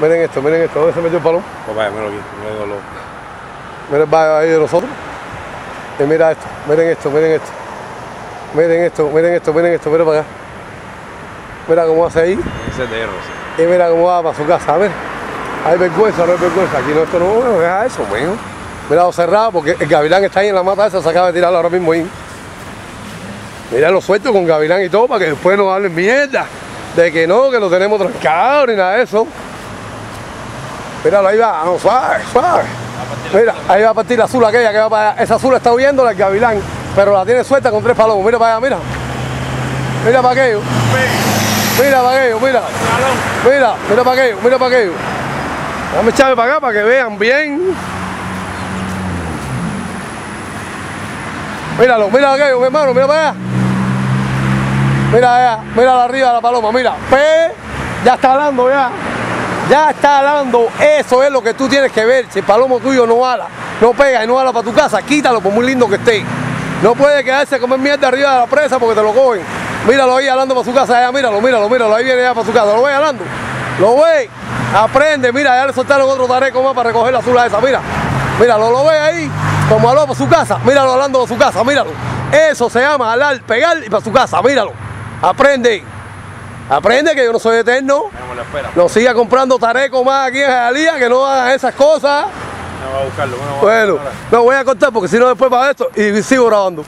miren esto, miren esto. ¿Dónde se metió el palomo? Pues vaya, míralo aquí, míralo loco. Mira el baño ahí de nosotros. Y mira esto, miren esto, miren esto. Miren esto, miren esto, miren esto, mira para acá. Mira cómo hace ahí. Ese es de sí. Y mira cómo va para su casa, a ver. Hay vergüenza, no hay vergüenza. Aquí no, esto no, no deja eso, mijo. Mira lo cerrado, porque el gavilán está ahí en la mata esa, se acaba de tirarlo ahora mismo ahí. Mira lo suelto con gavilán y todo, para que después no hablen mierda. De que no, que lo tenemos trancado ni nada de eso. Míralo, ahí va, no, suave, suave. Mira, ahí va a partir la azul aquella que va para allá. Esa azul está huyendo el gavilán, pero la tiene suelta con tres palomos. Mira para allá, mira. Mira para aquello. Mira para aquello, mira. Mira, mira para aquello, mira para aquello. A echarme para acá para que vean bien. Míralo, mira aquello, mi hermano, mira para allá. Mira allá, mira la arriba de la paloma, mira. P, ya está hablando ya. Ya está hablando. Eso es lo que tú tienes que ver. Si el palomo tuyo no ala, no pega y no ala para tu casa, quítalo por muy lindo que esté. No puede quedarse a comer mierda arriba de la presa porque te lo cogen. Míralo ahí hablando para su casa allá, míralo, míralo, míralo, ahí viene ya para su casa. ¿Lo ves hablando? ¿Lo ves? Aprende, mira, ya le soltaron otro tareco más para recoger la azul esa, mira. Míralo, lo ve ahí, como habló para su casa, míralo hablando para su casa, míralo. Eso se llama hablar, pegar y para su casa, míralo. Aprende. Aprende que yo no soy eterno. La espera. No siga comprando tareco más aquí en Jalía, que no hagan esas cosas. Vamos a buscarlo. bueno, Bueno, no voy a cortar porque si no después para esto y sigo grabando.